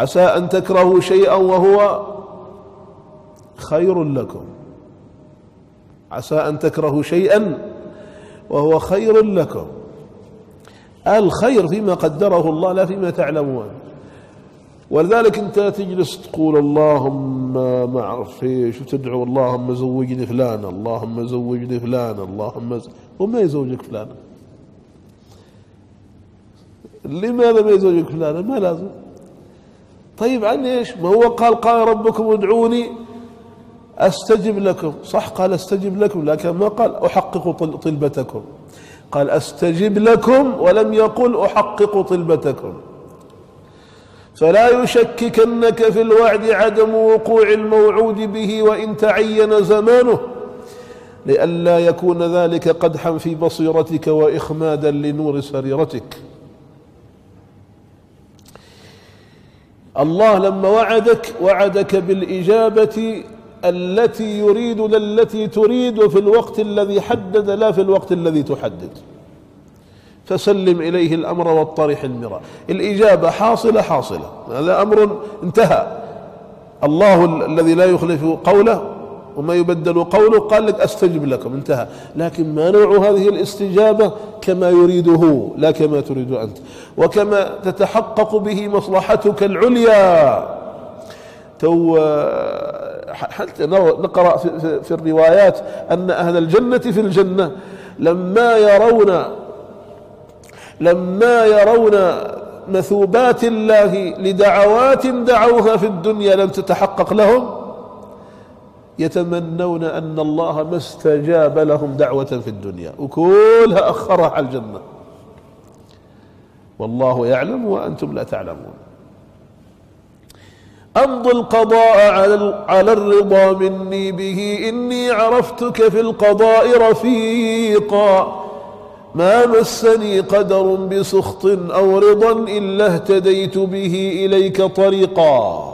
عسى أن تكرهوا شيئا وهو خير لكم. عسى أن تكرهوا شيئا وهو خير لكم. الخير فيما قدره الله لا فيما تعلمون. ولذلك أنت تجلس تقول اللهم ما أعرف إيش وتدعو اللهم زوجني فلان اللهم زوجني فلان اللهم ز... وما يزوجك فلان؟ لماذا ما يزوجك فلان؟ ما لازم. طيب عن إيش؟ ما هو قال قال ربكم ادعوني أستجب لكم. صح قال أستجب لكم لكن ما قال أحقق طلبتكم. قال أستجب لكم ولم يقل أحقق طلبتكم. فلا يشككنك في الوعد عدم وقوع الموعود به وإن تعين زمانه لئلا يكون ذلك قدحا في بصيرتك وإخمادا لنور سريرتك. الله لما وعدك وعدك بالإجابة التي يريد للتي تريد في الوقت الذي حدد لا في الوقت الذي تحدد. فسلم إليه الأمر واطرح المراء الإجابة حاصلة حاصلة. هذا أمر انتهى. الله الذي لا يخلف قوله وما يبدل قوله قال لك أستجب لكم انتهى. لكن ما نوع هذه الاستجابة؟ كما يريده لا كما تريد أنت. وكما تتحقق به مصلحتك العليا. تو حتى نقرأ في, في الروايات أن أهل الجنة في الجنة لما يرون لما يرون مثوبات الله لدعوات دعوها في الدنيا لم تتحقق لهم؟ يتمنون أن الله ما استجاب لهم دعوة في الدنيا. وكلها أخرها على الجنة. والله يعلم وأنتم لا تعلمون. أمض القضاء على الرضا مني به. إني عرفتك في القضاء رفيقا. ما مسني قدر بسخط أو رضا إلا اهتديت به إليك طريقا.